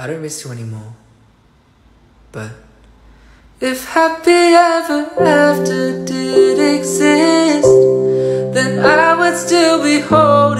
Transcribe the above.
I don't miss you anymore. But if happy ever after did exist, then I would still be holding